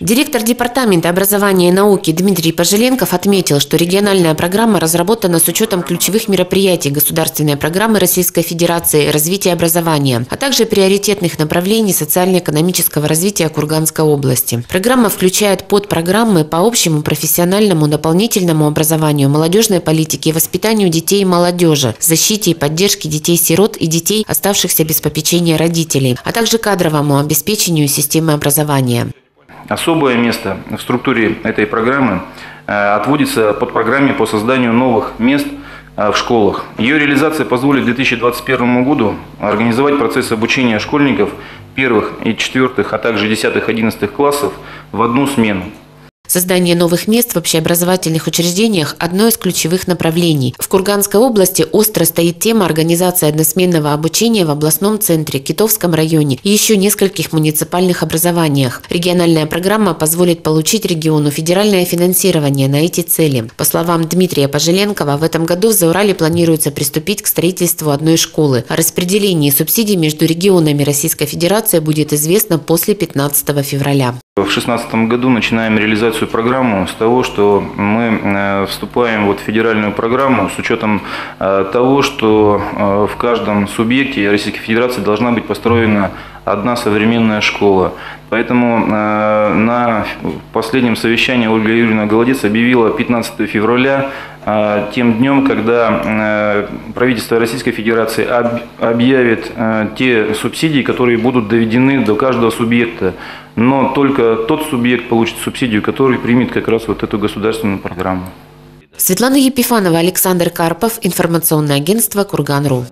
Директор Департамента образования и науки Дмитрий Пожеленков отметил, что региональная программа разработана с учетом ключевых мероприятий государственной программы Российской Федерации развития образования, а также приоритетных направлений социально-экономического развития Курганской области. Программа включает подпрограммы по общему профессиональному дополнительному образованию, молодежной политике и воспитанию детей и молодежи, защите и поддержке детей-сирот и детей, оставшихся без попечения родителей, а также кадровому обеспечению системы образования. Особое место в структуре этой программы э, отводится под программе по созданию новых мест э, в школах. Ее реализация позволит к 2021 году организовать процесс обучения школьников первых и четвертых, а также десятых, одиннадцатых классов в одну смену. Создание новых мест в общеобразовательных учреждениях – одно из ключевых направлений. В Курганской области остро стоит тема организации односменного обучения в областном центре, Китовском районе и еще нескольких муниципальных образованиях. Региональная программа позволит получить региону федеральное финансирование на эти цели. По словам Дмитрия Пожеленкова, в этом году в Заурале планируется приступить к строительству одной школы. О распределении субсидий между регионами Российской Федерации будет известно после 15 февраля. В 2016 году начинаем реализацию программу с того, что мы э, вступаем вот в федеральную программу с учетом э, того, что э, в каждом субъекте Российской Федерации должна быть построена одна современная школа. Поэтому на последнем совещании Ольга Юрьевна Голодец объявила 15 февраля тем днем, когда правительство Российской Федерации объявит те субсидии, которые будут доведены до каждого субъекта но только тот субъект получит субсидию, который примет как раз вот эту государственную программу. Светлана Епифанова, Александр Карпов, информационное агентство «Курган.ру».